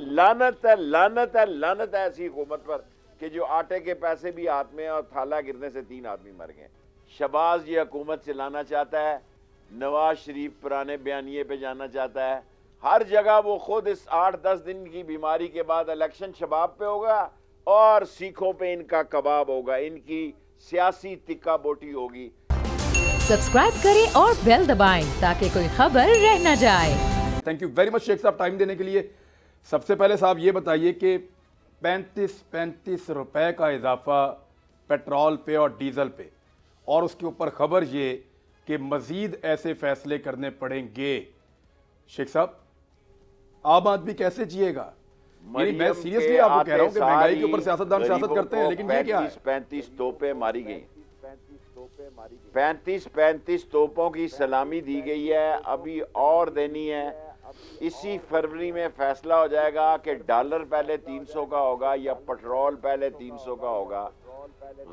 लानत है लानत है लानत है ऐसी हुकूमत पर कि जो आटे के पैसे भी हाथ में और थाला गिरने से तीन आदमी मर गए। शबाज ये हुकूमत चलाना चाहता है नवाज़ शरीफ पुराने बयानिए पे जाना चाहता है। हर जगह वो खुद इस आठ दस दिन की बीमारी के बाद इलेक्शन शबाब पे होगा और सीखों पे इनका कबाब होगा इनकी सियासी तिक्का बोटी होगी। सब्सक्राइब करें और बेल दबाएँ ताकि कोई खबर रह न जाए। Thank you very much Sheikh साहब टाइम देने के लिए। सबसे पहले साहब ये बताइए कि पैंतीस पैंतीस रुपए का इजाफा पेट्रोल पे और डीजल पे और उसके ऊपर खबर ये कि मजीद ऐसे फैसले करने पड़ेंगे। शेख साहब आम आदमी कैसे जिएगा? मैं सीरियसली आपको कह रहा हूँ कि महँगाई के ऊपर सियासतदान सियासत करते हैं लेकिन ये क्या है? 35 पैंतीस तोपे मारी गई। पैंतीस पैंतीस तोपों की सलामी दी गई है अभी और देनी है। इसी फरवरी में फैसला हो जाएगा कि डॉलर पहले 300 का होगा या पेट्रोल पहले 300 का होगा।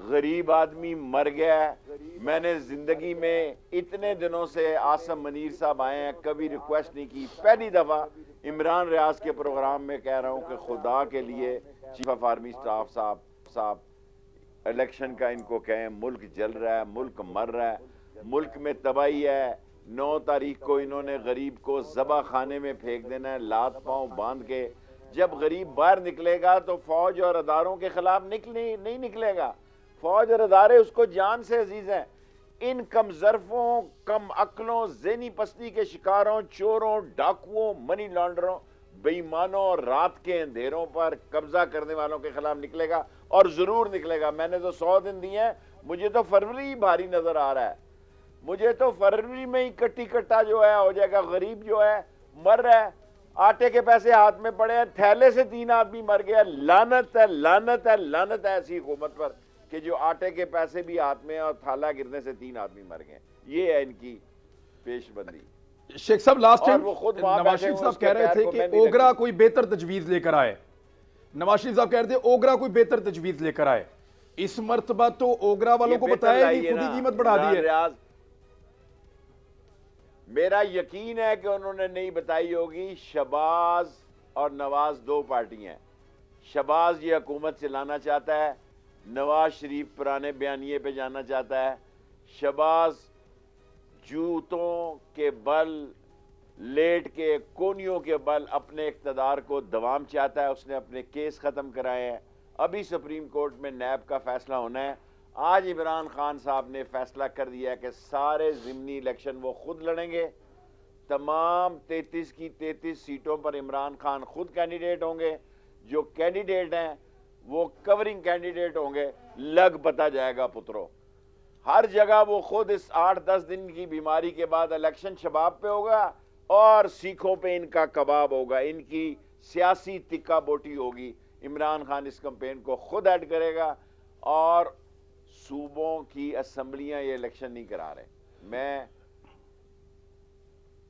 गरीब आदमी मर गया मैंने ज़िंदगी में इतने दिनों से आसम मनीर साहब आए हैं, कभी रिक्वेस्ट नहीं की। पहली दफ़ा इमरान रियाज के प्रोग्राम में कह रहा हूँ कि खुदा के लिए चीफ ऑफ़ आर्मी स्टाफ साहब साहब, इलेक्शन का इनको कहें, मुल्क जल रहा है, मुल्क मर रहा है, मुल्क में तबाही है। नौ तारीख को इन्होंने गरीब को जबा खाने में फेंक देना है, लात पाँव बाँध के। जब गरीब बाहर निकलेगा तो फौज और अदारों के खिलाफ निकले नहीं निकलेगा। फौज और अदारे उसको जान से अज़ीज़ हैं। इन कम जरफों, कम अकलों, जेनी पस्ती के शिकारों, चोरों, डाकुओं मनी लॉन्डरों बेईमानों और रात के अंधेरों पर कब्जा करने वालों के खिलाफ निकलेगा और ज़रूर निकलेगा। मैंने तो सौ दिन दिए हैं, मुझे तो फरवरी भारी नज़र आ रहा है। मुझे तो फरवरी में ही कट्टी कट्टा जो है हो जाएगा गरीब जो है मर रहा है। आटे के पैसे हाथ में पड़े हैं थैले से तीन आदमी मर गया लानत है लानत है लानत है ऐसी हुकूमत पर कि जो आटे के पैसे भी हाथ में और थाला गिरने से तीन आदमी मर गए ये है इनकी पेशबंदी। शेख साहब लास्ट टाइम खुद नवाज़ शरीफ साहब कह रहे थे कि ओगरा कोई बेहतर तजवीज लेकर आए। नवाज़ शरीफ साहब कह रहे थे ओगरा कोई बेहतर तजवीज लेकर आए। इस मरतबा तो ओगरा वालों को बताया खुद ही कीमत बढ़ा दी है। मेरा यकीन है कि उन्होंने नहीं बताई होगी, शबाज और नवाज़ दो पार्टियाँ हैं। शबाज ये हुकूमत चलाना चाहता है, नवाज़ शरीफ पुराने बयानिए पे जाना चाहता है। शबाज जूतों के बल, लेट के कोनियों के बल अपने इकतदार को दवाम चाहता है, उसने अपने केस ख़त्म कराए हैं। अभी सुप्रीम कोर्ट में नैब का फैसला होना है। आज इमरान खान साहब ने फैसला कर दिया कि सारे ज़िमनी इलेक्शन वो खुद लड़ेंगे। तमाम 33 की 33 सीटों पर इमरान खान खुद कैंडिडेट होंगे। जो कैंडिडेट हैं, वो कवरिंग कैंडिडेट होंगे, लग पता जाएगा पुत्रों। हर जगह वो खुद इस आठ दस दिन की बीमारी के बाद इलेक्शन शबाब पे होगा और सीखों पे इनका कबाब होगा। इनकी सियासी तिक्का बोटी होगी। इमरान खान इस कंपेन को खुद ऐड करेगा और सूबों की असम्बलियाँ ये इलेक्शन नहीं करा रहे। मैं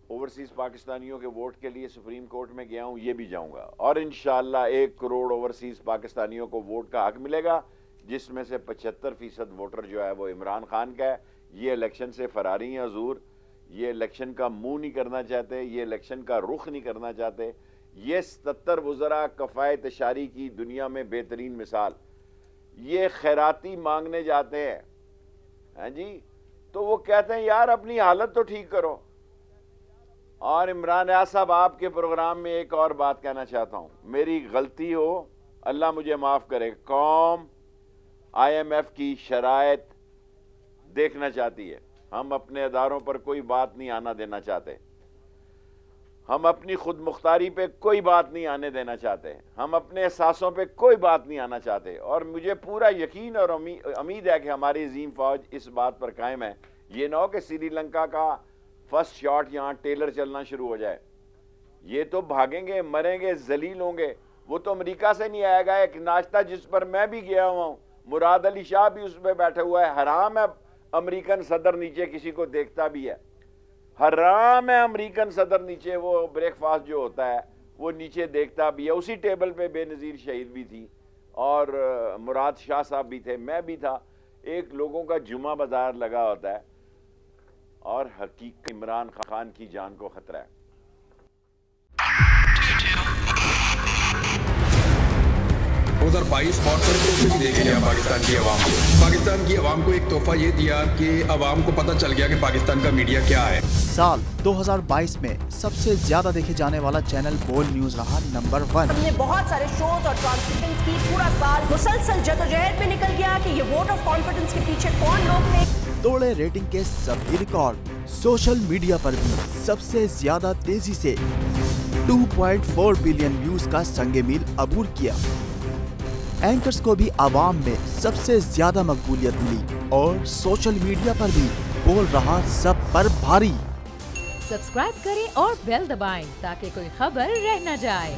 ओवरसीज पाकिस्तानियों के वोट के लिए सुप्रीम कोर्ट में गया हूँ, ये भी जाऊँगा। और इंशाल्लाह एक करोड़ ओवरसीज पाकिस्तानियों को वोट का हक मिलेगा, जिसमें से पचहत्तर फ़ीसद वोटर जो है वो इमरान खान का है। ये इलेक्शन से फरारी हैं, हजूर। ये इलेक्शन का मुँह नहीं करना चाहते, ये इलेक्शन का रुख नहीं करना चाहते। ये सतर वजरा कफ़ायत शारी की दुनिया में बेहतरीन मिसाल। ये खैराती मांगने जाते हैं। हैं जी? तो वो कहते हैं, यार, अपनी हालत तो ठीक करो। और इमरान रियाज साहब, आपके प्रोग्राम में एक और बात कहना चाहता हूँ। मेरी गलती हो, अल्लाह मुझे माफ़ करे। कौम आईएमएफ की शराइत देखना चाहती है। हम अपने अदारों पर कोई बात नहीं आना देना चाहते। हम अपनी खुद मुख्तारी पे कोई बात नहीं आने देना चाहते। हम अपने एहसासों पे कोई बात नहीं आना चाहते। और मुझे पूरा यकीन और उम्मीद है कि हमारी अजीम फौज इस बात पर कायम है। ये ना हो कि श्रीलंका का फ़र्स्ट शॉट यहाँ टेलर चलना शुरू हो जाए। ये तो भागेंगे, मरेंगे, जलील होंगे। वो तो अमेरिका से नहीं आएगा। एक नाश्ता जिस पर मैं भी गया हुआ हूँ। मुराद अली शाह भी उस पर बैठा हुआ है। हराम है। अमेरिकन सदर नीचे किसी को देखता भी है। हराम है अमेरिकन सदर नीचे वो ब्रेकफास्ट जो होता है, वो नीचे देखता भी है। उसी टेबल पे बेनज़ीर शहीद भी थी और मुराद शाह साहब भी थे, मैं भी था। एक लोगों का जुमा बाज़ार लगा होता है और हकीक इमरान खान की जान को खतरा है। 2022 और फिर से भी देखे गया पाकिस्तान की आवाम को। पाकिस्तान की आवाम को एक तोहफा ये दिया कि आवाम को पता चल गया कि पाकिस्तान का मीडिया क्या है। साल 2022 में सबसे ज़्यादा देखे जाने वाला चैनल बोल न्यूज़ रहा नंबर वन। हमने बहुत सारे शोज़ और ट्रांसमिशन की पूरा साल मुसलसल जदोजहद में निकल गया कि ये वोट ऑफ़ कॉन्फिडेंस के पीछे कौन लोग थे तोड़े रेटिंग के सभी रिकॉर्ड सोशल मीडिया पर भी सबसे ज़्यादा तेज़ी से 2.4 बिलियन व्यूज़ का संगे मील अबूर किया। एंकर्स को भी आवाम में सबसे ज़्यादा मकबूलियत मिली और सोशल मीडिया पर भी बोल रहा सब पर भारी। सब्सक्राइब करें और बेल दबाएँ ताकि कोई खबर रह न जाए।